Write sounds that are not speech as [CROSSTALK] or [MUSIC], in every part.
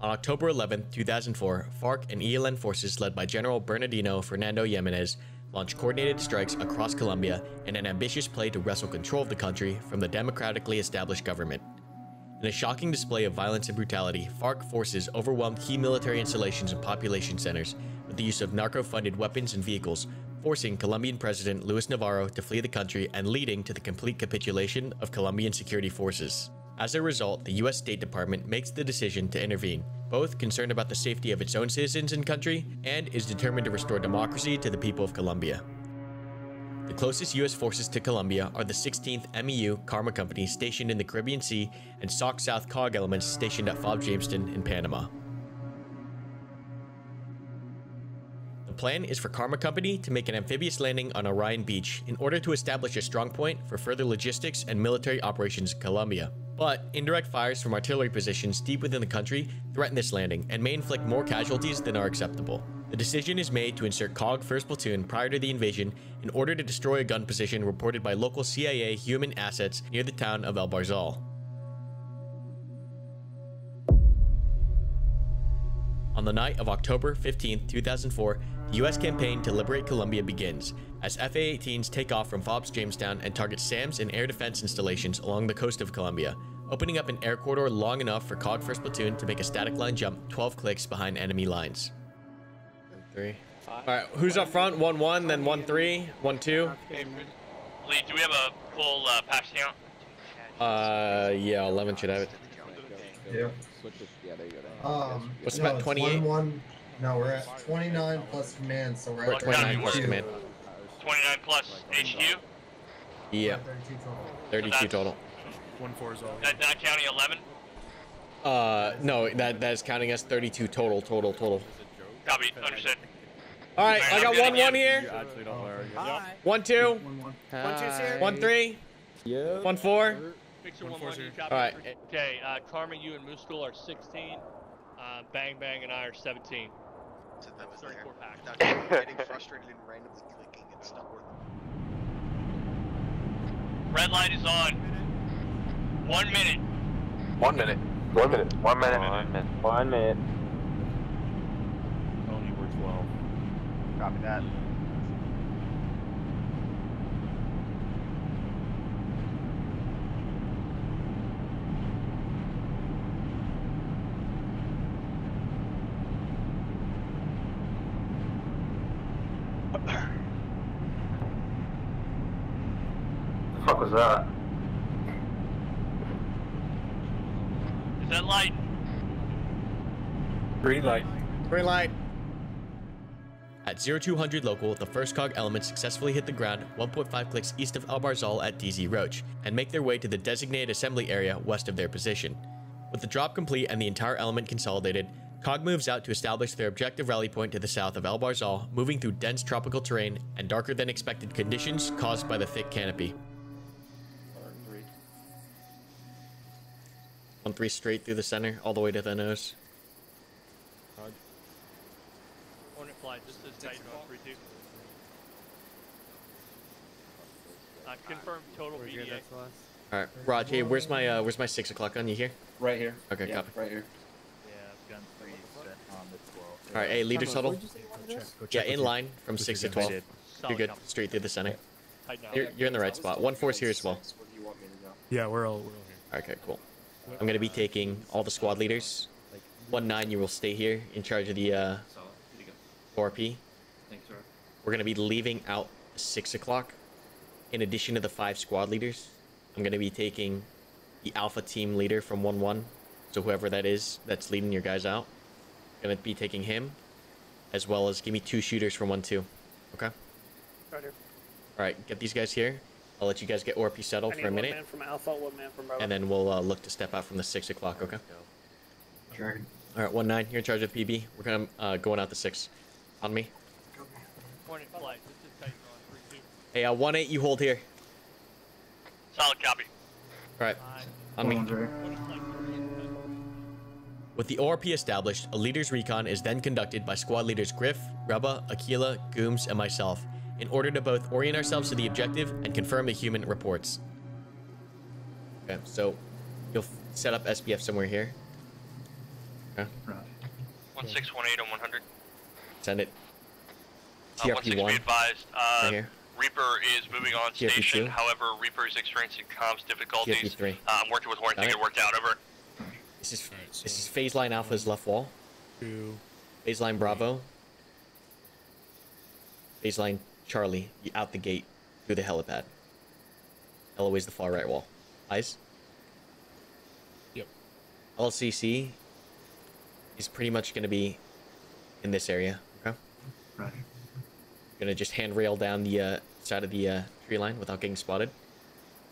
On October 11, 2004, FARC and ELN forces led by General Bernardino Fernando Yemenez launched coordinated strikes across Colombia in an ambitious play to wrestle control of the country from the democratically established government. In a shocking display of violence and brutality, FARC forces overwhelmed key military installations and population centers with the use of narco-funded weapons and vehicles, forcing Colombian President Luis Navarro to flee the country and leading to the complete capitulation of Colombian security forces. As a result, the US State Department makes the decision to intervene, both concerned about the safety of its own citizens and country, and is determined to restore democracy to the people of Colombia. The closest US forces to Colombia are the 16th MEU Karma Company stationed in the Caribbean Sea and SOC South KOG elements stationed at FOB Jamestown in Panama. The plan is for Karma Company to make an amphibious landing on Orion Beach in order to establish a strong point for further logistics and military operations in Colombia. But indirect fires from artillery positions deep within the country threaten this landing and may inflict more casualties than are acceptable. The decision is made to insert KOG 1st Platoon prior to the invasion in order to destroy a gun position reported by local CIA human assets near the town of El Barzal. On the night of October 15, 2004, the US campaign to liberate Colombia begins as FA-18s take off from FOBS Jamestown and target SAMs and air defense installations along the coast of Colombia, opening up an air corridor long enough for KOG 1st Platoon to make a static line jump 12 clicks behind enemy lines. Three. All right, who's up front? One one, then 1-3 1-2 Lee, do we have a full uh, patch count? Uh, yeah, eleven should have it. Yeah. Um, What's no, about it's 28? One, one, no, we're at 29 plus command, so we're Or at 29 plus 32. command. 29 plus HQ. Yeah, 32 total. 32 total. One four is all. That, that counting 11. Uh, no, that that is counting as 32 total, total, total. Copy. Understood. All right, I got one one here. actually don't wear it. One two, One two's here. one three, one four. Picture One one four's one. here. Copy. All right. Okay. Uh, Karma, you and Mooskle are 16. Uh, Bang Bang and I are 17. Said that was there. 34 pack. Getting frustrated and randomly clicking, it's not worth it. Red light is on. One minute. One minute. One minute. One minute. One minute. One minute. Tony, we're 12. Copy that. The fuck was that? Is that light? Green light. Green light. At 0200 local, the first KOG element successfully hit the ground 1.5 clicks east of El Barzal at DZ Roach and make their way to the designated assembly area west of their position. With the drop complete and the entire element consolidated, KOG moves out to establish their objective rally point to the south of El Barzal, moving through dense tropical terrain and darker than expected conditions caused by the thick canopy. On three straight through the center, all the way to the nose. Hornet flight. This is Titan on 3 2. Uh, confirm total BDA. All right, Raj. Hey, where's my uh, where's my six o'clock gun? you here? Right here. Okay, yeah, copy. Right here. Yeah, gun three on the 12. All right, hey, leaders huddle. Go Yeah, check in line from six to twelve. You're good. Straight through the center. You're, you're in the right spot. One force here as well. Where do you want me to go? Yeah, we're all, we're all here. Okay, cool. I'm gonna be taking all the squad leaders. One nine, you will stay here in charge of the uh, Solid. Here. ORP. Thanks, sir. We're gonna be leaving out six o'clock. In addition to the five squad leaders, I'm gonna be taking the alpha team leader from one one. So whoever that is that's leading your guys out, I'm gonna be taking him, as well as give me two shooters from one two. Okay. Right here. All right, get these guys here. I'll let you guys get ORP settled for a one minute, man from Alpha, one man from Bravo. and then we'll uh, look to step out from the six o'clock. Okay. Dragon. All right, one nine. You're in charge of PB. We're gonna uh, going out the six. On me. Hornet flight. This is Titan on 3 2. Hey, uh, one eight. You hold here. Solid copy. All right. On me. With the ORP established, a leader's recon is then conducted by squad leaders Griff, Reba, Aquila, Gooms, and myself, in order to both orient ourselves to the objective and confirm the human reports. Okay, so you'll set up SBF somewhere here. Okay. Right. 1618 on 100. Send it. Uh, 16 be TRP1 advised. Uh, right here. Reaper is moving on TRP2. station. However, Reaper is experiencing comms difficulties. TRP3. Uh, I'm working with Warren to get it. it worked out. Over. This is Alright, so- this is phase line alpha's left wall. Two. Phase line Bravo. Phase line Charlie out the gate through the helipad. Eloise the far right wall. Eyes. Yep. LCC is pretty much going to be in this area. Roger. Gonna just handrail down the uh, side of the uh, tree line without getting spotted,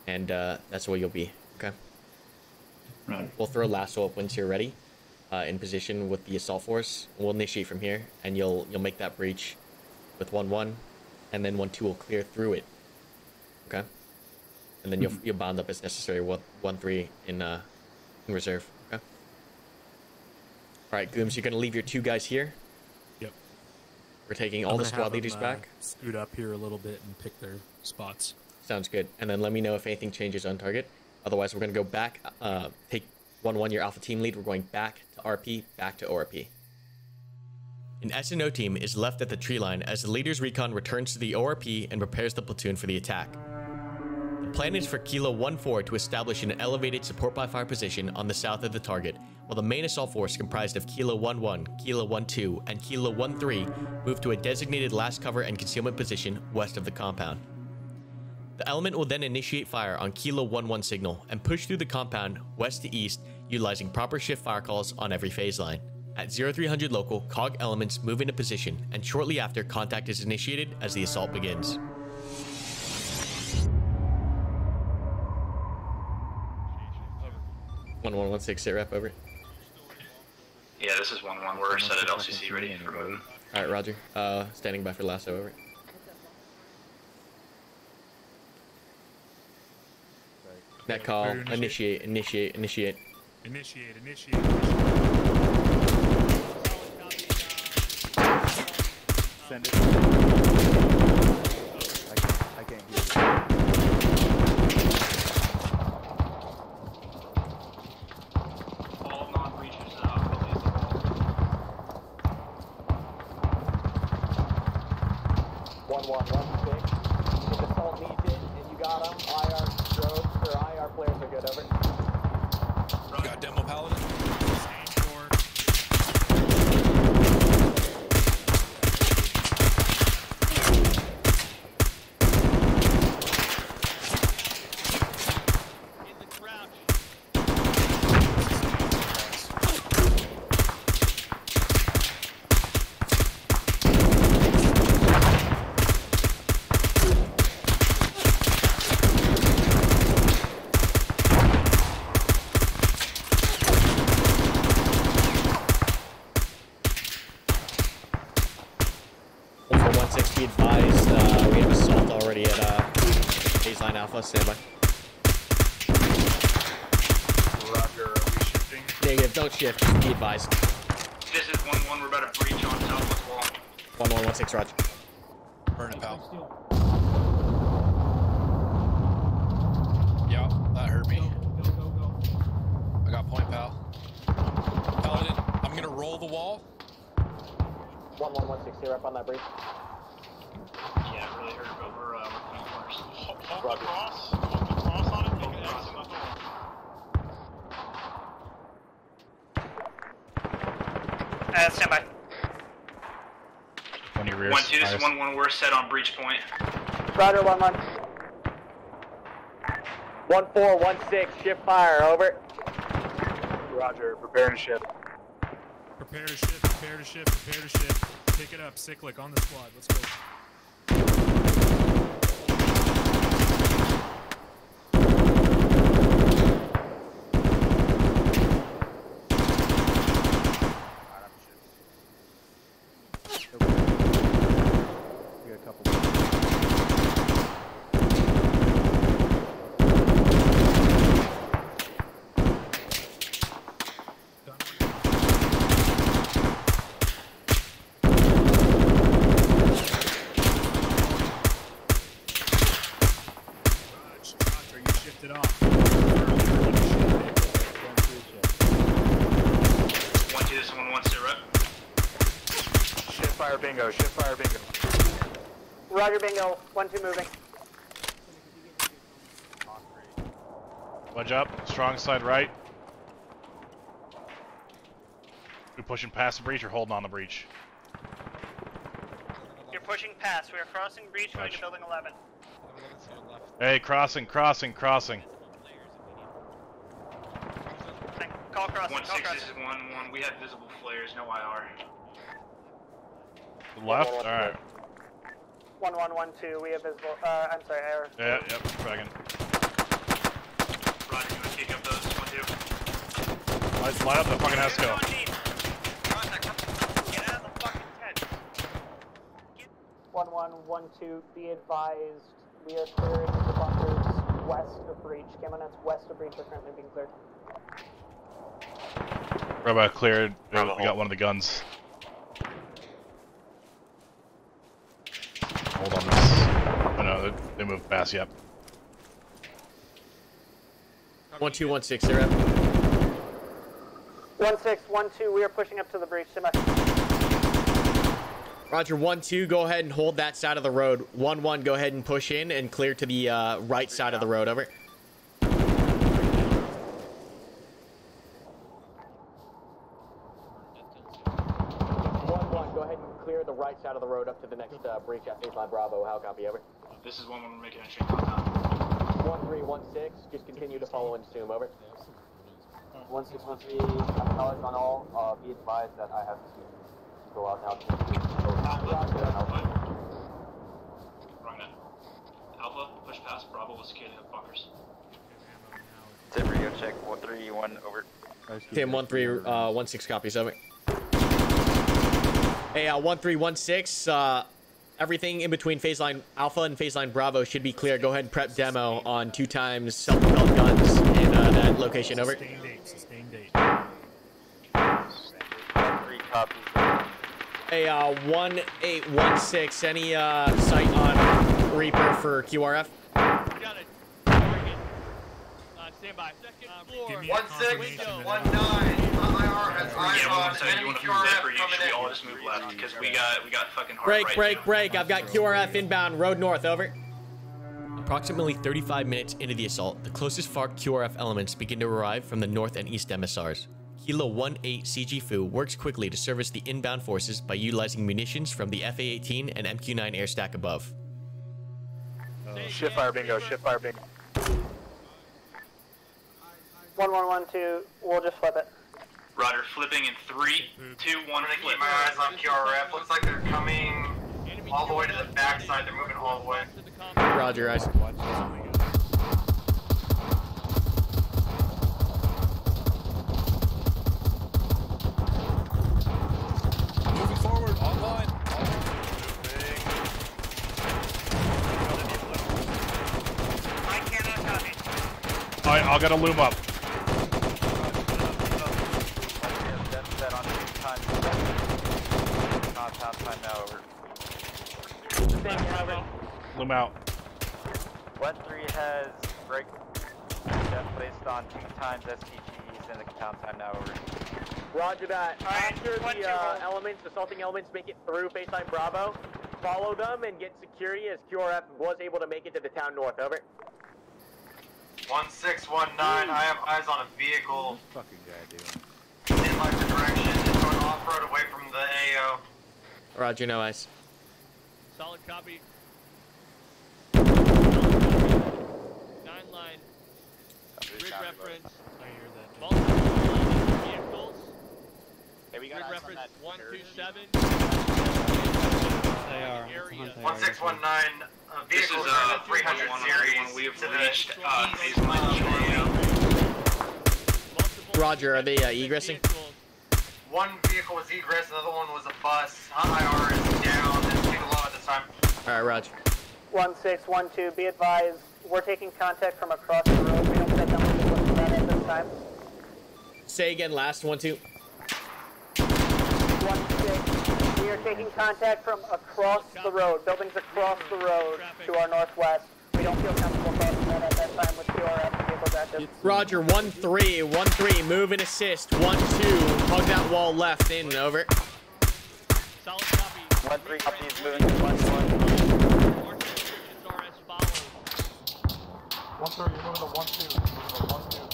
and uh, that's where you'll be. Okay. Roger. We'll throw a lasso up once you're ready, uh, in position with the assault force. We'll initiate from here, and you'll you'll make that breach with one one, and then one two will clear through it. Okay. And then you'll you'll bound up as necessary. One one three in uh, in reserve. Okay. All right, Gooms, you're gonna leave your two guys here. Yep. We're taking I'm all the squad leaders them, uh, back. Scoot up here a little bit and pick their spots. Sounds good. And then let me know if anything changes on target. Otherwise, we're gonna go back. Uh, take one one your alpha team lead. We're going back to RP, back to ORP. An SNO team is left at the tree line as the leader's recon returns to the ORP and prepares the platoon for the attack. The plan is for Kilo 1-4 to establish an elevated support by fire position on the south of the target, while the main assault force comprised of Kilo 1-1, Kilo 1-2, and Kilo 1-3 move to a designated last cover and concealment position west of the compound. The element will then initiate fire on Kilo 1-1 signal and push through the compound west to east, utilizing proper shift fire calls on every phase line. At 0300 local, KOG elements move into position, and shortly after, contact is initiated as the assault begins. One one one six sit rep over. Yeah, this is 1 1. We're set at LCC ready for moving. All right, Roger. Uh, standing by for lasso over. Net call. Clear Initiate. Initiate. Initiate. Initiate, initiate. Send it. I can't, I can't hear you. All non-breachers, uh, release the wall. One one one six. If assault needs it and you got them, IR strobes or IR players are good. Over. Got demo paladin. Same for. In the crouch. One four one six. Be advised. Uh, we have assault already at uh, phase line alpha. Standby. Roger, are we shifting? Negative. Don't shift. Just be advised. This is 1 1. We're about to breach on southwest wall. One one one six. Roger. Burn it, pal. Yeah, that hurt me. I got point, pal. Paladin, I'm gonna roll the wall. One one one six zero up on that breach. Yeah, it really hurt, but we're, uh, we're coming corners. Hold the cross. Hold the cross on it. Make an X on the wall. Uh, stand by. 20 rears. 1 2, this is 1 1. We're set on breach point. Roger one one. One four one six. Shift fire. Over. Roger, prepare to shift. Prepare to shift, prepare to shift, prepare to shift. Pick it up, cyclic on the squad. Let's go. You got a couple. Done. Fire bingo, shift fire bingo. Roger, bingo. One, two, moving. Wedge up, strong side right. We pushing past the breach or holding on the breach? You're pushing past. We are crossing breach going to Gotcha. building 11. Hey, crossing, crossing, crossing. Thank- Call crossing. One Call six, crossing. this is one one. We have visible flares, no IR. The left? Alright. One, one, one, two. We have visible. Uh, I'm sorry, error. Yeah, yep, dragon. Roger, you wanna kick up those one two? Light, light up the fucking Esco. Get out of the fucking tent. One, one, one, two. Be advised, we are clearing the bunkers west of breach. Camo nets west of breach are currently being cleared. Bravo cleared. We got one of the guns. Hold on this. Oh no, they, they moved fast, yep. One two one six. They're up. One, six, one, two. We are pushing up to the breach. Stand by. Roger. One two. Go ahead and hold that side of the road. One one. Go ahead and push in and clear to the uh, right side of the road. Over. of the road up to the next uh, breach at phase line Bravo. How copy, over? This is one when we're making entry contact. 1316, just continue to follow and zoom, over. 1613, acknowledge on all, uh, be advised that I have to go out now to Alpha. Alpha, push past, Bravo was secure to hit bunkers. Zip, go check 131, over. Tim, 13, uh, 16 copy, 7. Hey, uh, one three one six. Uh, everything in between phase line Alpha and phase line Bravo should be clear. Go ahead and prep demo on two times self-propelled guns in uh, that location. Over. Sustained date. Sustained date. Three copies. Hey, uh, one eight one six. Any uh, sight on Reaper for QRF? Got it. Target. Uh, stand by. Second floor. Give me a One six, confirmation one that- nine. IR has eyes Yeah, one on. You want to move left or you should we all just move left because we got we got fucking hard Break, right break, now. break. I've got QRF inbound, road north, over. Approximately 35 minutes into the assault, the closest FARC QRF elements begin to arrive from the north and east MSRs. Kilo 18 CG Fu works quickly to service the inbound forces by utilizing munitions from the FA-18 and MQ-9 air stack above. Shift fire bingo, shift fire bingo. One, one, one, two. We'll just flip it. Roger, flipping in three, two, one, I'm gonna flip. keep my eyes on QRF. Looks like they're coming all the way to the backside. They're moving all the way. To the compound. Roger, eyes. Watch this. Moving forward, online. I cannot copy. Alright, I'll get a loom up. That's set on two times. Compound time now over. Loom out. One three has break def placed on two times STGs and the compound time now over. Roger that. Alright, After one, the two, uh, elements, assaulting elements make it through phase line Bravo, follow them and get security as QRF was able to make it to the town north. Over. One six one nine. I have eyes on a vehicle Fucking guy doing. in my direction. It's going off road away from the AO. Roger, no eyes. Solid copy. Nine line. Grid reference. I hear that. Multiple vehicles. Hey, we Grid reference one two seven. They are. Area. One six one nine. Uh, This is vehicles uh, are in the 300 series one. We have to reached the uh, east phase line of shortly. AO. Multiple Roger, are they, uh, egressing? vehicles. One vehicle was egress, another one was a bus. IR is down. Let's take a low at this time. All right, Roger. One six one two. Be advised, we're taking contact from across the road. We don't set them with that at this time. Say again, last one, two. One six. We are taking contact from across the road. Buildings across the road to our northwest. We don't feel comfortable crossing that at that time with QRF vehicles active. Roger, one three, one three, move and assist. One two, hug that wall left in, over. Solid copy. One three copies moving to one one. Marching instructions are as follows. One three, you're moving to one two. You're moving to one two.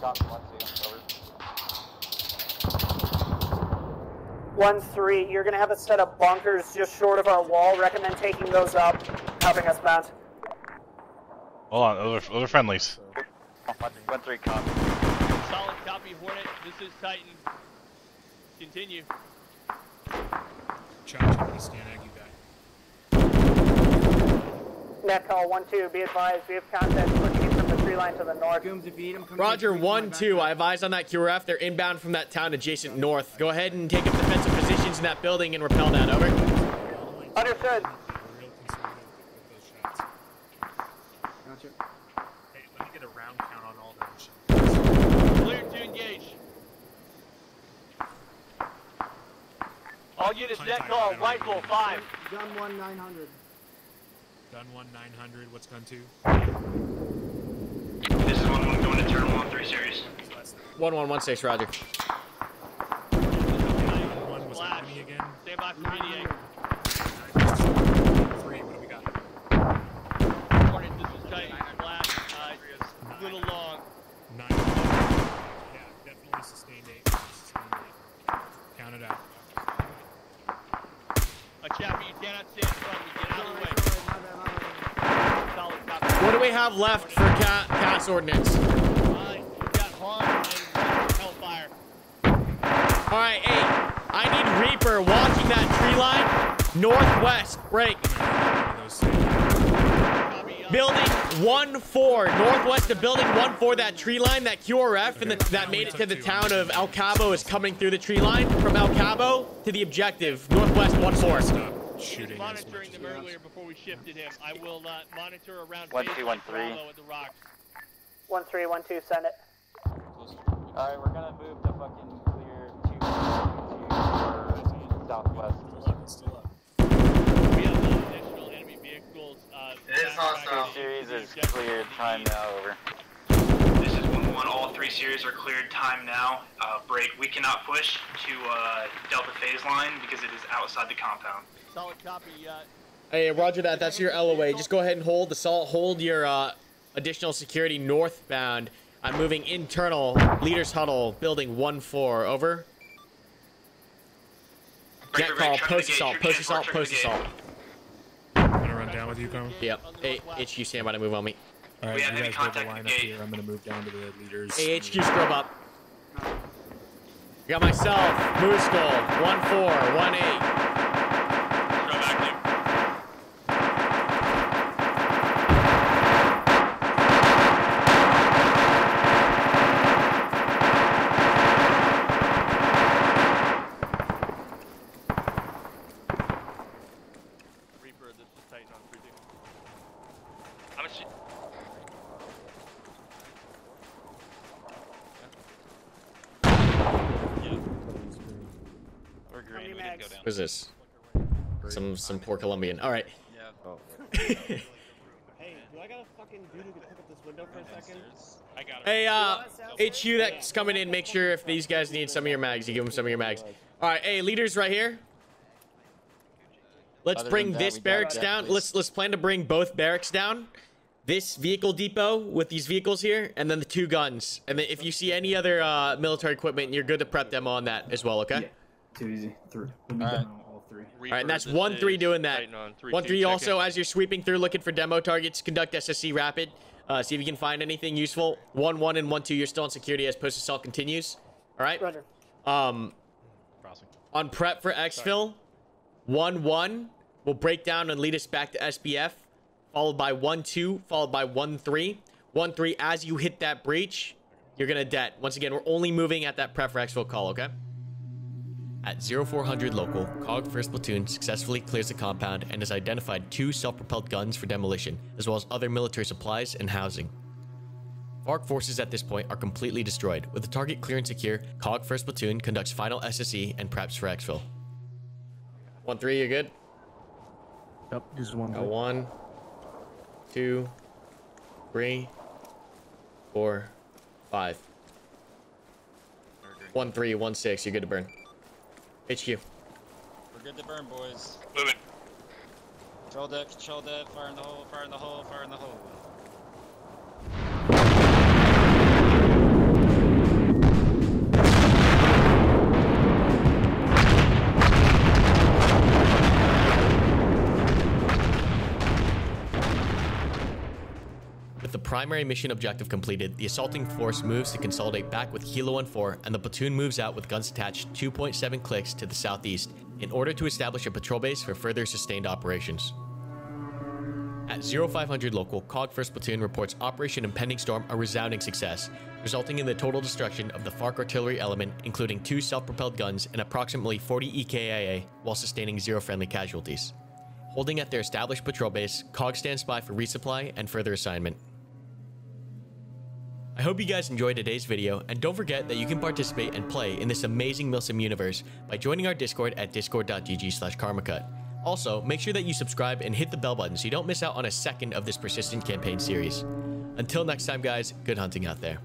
Copy one two. Over. One three, you're gonna have a set of bunkers just short of our wall. Recommend taking those up, helping us mount. Hold on, those are, those are friendlies. One, one three copy. Solid copy, Hornet. This is Titan. Continue. Charge up, East Ag, you got. Net call one two. Be advised, we have contact pushing in from the tree line to the north. Roger, 1-2. I advise on that QRF. They're inbound from that town adjacent north. Go ahead and take up defensive positions in that building and repel that. Over. Understood. Real conservative with those shots. Hey, let me get a round count on all those. Clear to engage. All units, net call, rifle, five. Gun 1 900. Gun 1 900, What's gun 2? This is one one going to turn one three series. 1116, Roger. One was Flash. enemy again. Stand by for mediate. Three, what do we got? Hornet, this is Titan. Flash, uh, little long. Nine. Yeah, definitely sustained eight. Sustained eight. Count it out. A chappy, you cannot stand in front of me. Get out of the way. Solid copy. What do we have left for ca CAS ordnance? We've got harm and hellfire. All right, hey, I need Reaper walking that tree line northwest. Break. Building 1-4, northwest of building 1-4, that tree line, that QRF and the, that made it to the town of El Cabo is coming through the tree line from El Cabo to the objective, northwest 1-4. Stop He shooting. was as monitoring much them as earlier before we shifted him. I will not monitor around One, base two, like one, three. Bravo at the rocks. One three one two. Send it. Alright, we're gonna move the fucking clear to, to southwest. Still up, still up. We have no additional enemy vehicles. Uh, It is backtracking hostile. to Series the is objective cleared. of the Time east. now. Over. This is one one. All three series are cleared. Time now. Uh, break. We cannot push to uh, Delta phase line because it is outside the compound. Solid copy. Uh, Hey, roger that. That's your LOA. Just go ahead and hold the salt. Hold your uh, additional security northbound. I'm moving internal. Leaders huddle. Building 1-4. Over. Break, Jet call. Post assault. Post assault. Post assault. I'm gonna run down with you, Cone. Yep. Hey, HQ, stand by to move on me. All right, We you have heavy guys hold the contact line up here. I'm gonna move down to the leaders. Hey, HQ, scrub up. Got myself. Mooskle. 1-4. 1-8. What is this? Some some poor Colombian. All right. [LAUGHS] Hey, do I got a fucking duty to pick up this window for a second? I got it. Hey, uh, HU that's coming in, make sure if these guys need some of your mags, you give them some of your mags. All right, hey, leaders right here. Let's Other bring that, this barracks that, down. please. Let's let's plan to bring both barracks down. This vehicle depot with these vehicles here, and then the two guns. And then if you see any other uh, military equipment, you're good to prep them on that as well. Okay. Too easy. Three. Let me All right. all three. All right, and that's one three doing that. One three also as you're sweeping through looking for demo targets, conduct SSE rapid. Uh, see if you can find anything useful. One one and one two, you're still on security as post assault continues. All right. Roger. Um, Crossing. on prep for exfil, one one will break down and lead us back to SBF, followed by one two, followed by one three. One three. As you hit that breach, you're gonna det. Once again, we're only moving at that prep for exfil call. Okay. At 0400 local, KOG 1st Platoon successfully clears the compound and has identified two self-propelled guns for demolition, as well as other military supplies and housing. FARC forces at this point are completely destroyed. With the target clear and secure, KOG 1st Platoon conducts final SSE and preps for exfil. 1-3, you're good? Yep, just one. Got one, two, three, four, five. One three, one six. You're good to burn. HQ. We're good to burn, boys. Moving. Control that, control that, fire in the hole, fire in the hole, fire in the hole. Primary mission objective completed, the assaulting force moves to consolidate back with Kilo 1-4 and the platoon moves out with guns attached 2.7 clicks to the southeast in order to establish a patrol base for further sustained operations. At 0500 local, KOG 1st Platoon reports Operation Impending Storm a resounding success, resulting in the total destruction of the FARC artillery element, including two self-propelled guns and approximately 40 EKIA, while sustaining zero friendly casualties. Holding at their established patrol base, KOG stands by for resupply and further assignment. I hope you guys enjoyed today's video, and don't forget that you can participate and play in this amazing Milsim universe by joining our Discord at discord.gg slash karmakut. Also, make sure that you subscribe and hit the bell button so you don't miss out on a second of this persistent campaign series. Until next time guys, good hunting out there.